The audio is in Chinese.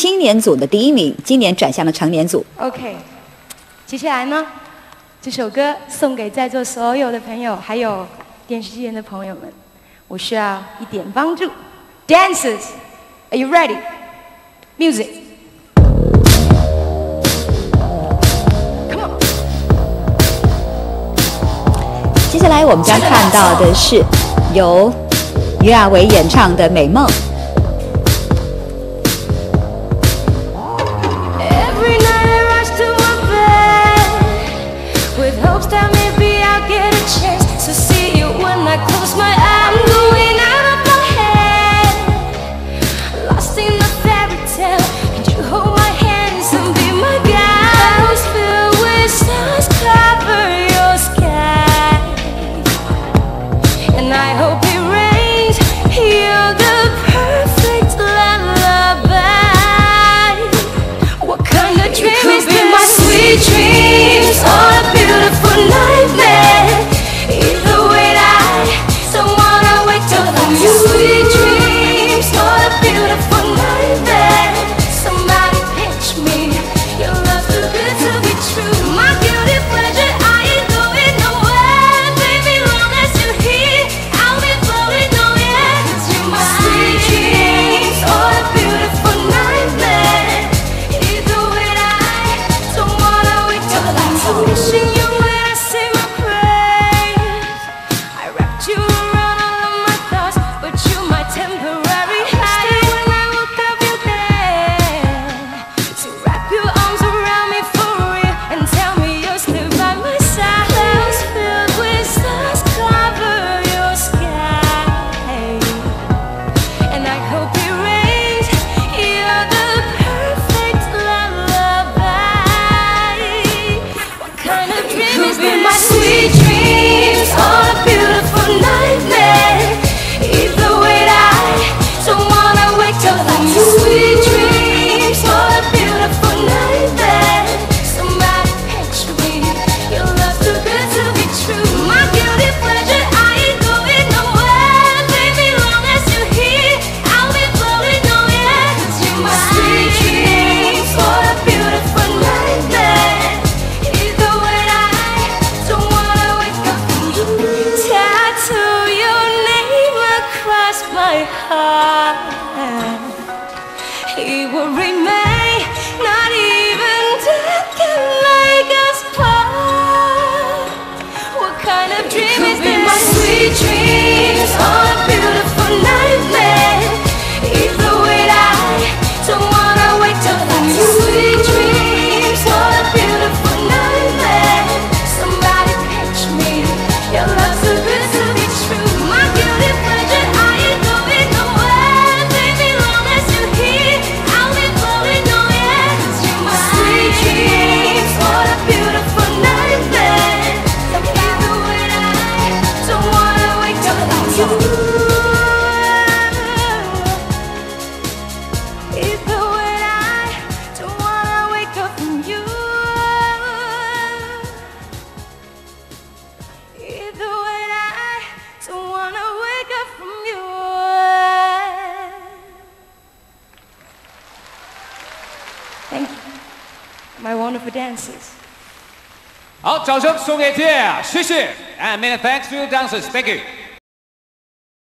青年组的第一名今年转向了成年组。Ok 接下来呢这首歌送给在座所有的朋友还有电视机前的朋友们我需要一点帮助。Dancers are you ready? Music. Come on. 接下来我们将看到的是由于亚伟演唱的美梦。been my sweet. He will remain. wonderful dancers. 好，掌声送给 Dear，谢谢，and many thanks to the dancers，thank you。